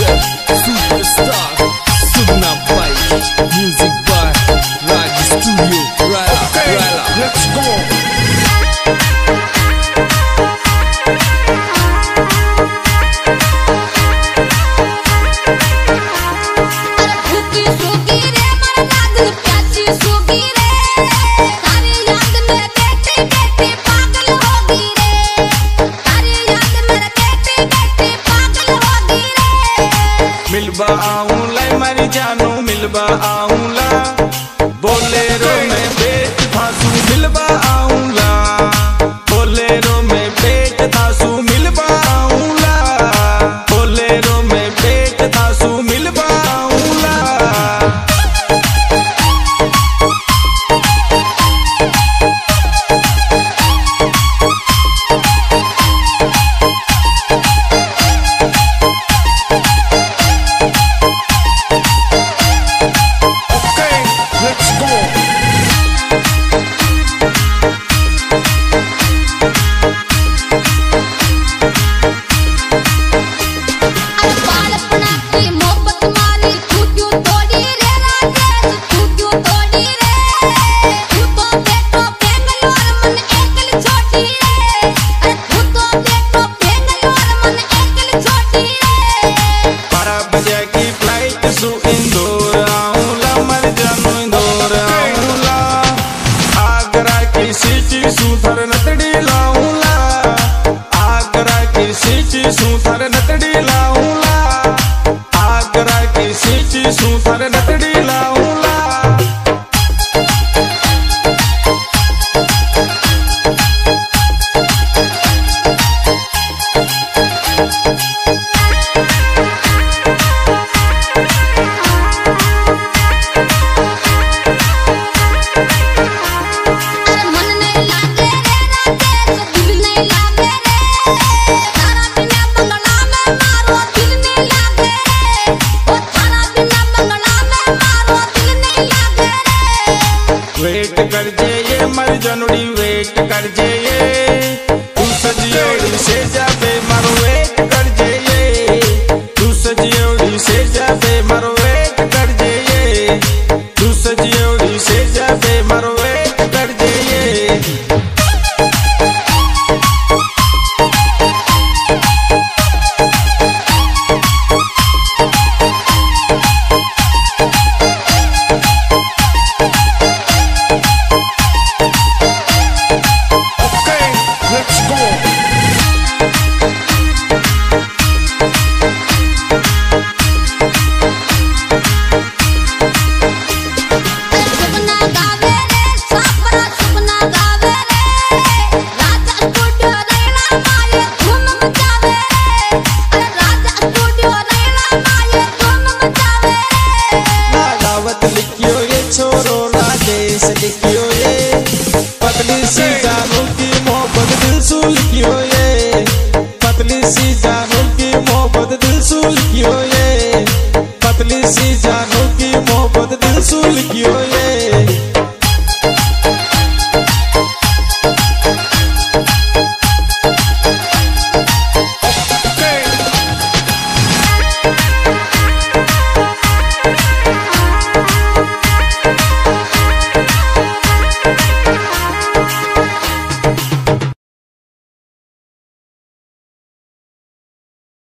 Superstar. मिलबा आऊला मरी जानू मिलबा आऊला बोले સીચી શું તારે નતડી લાઉલા આગરા કે સીચી શું તારે નતડી લાઉલા Thank वेट कर जे ये मर जनुड़ी वेट कर जे ये। तू सजियोड़ी से जाबे मर वेट कर जे ये। तू सजियोड़ी से जाबे मर वेट कर जे ये। तू सजियोड़ी से जाबे मर Benedict.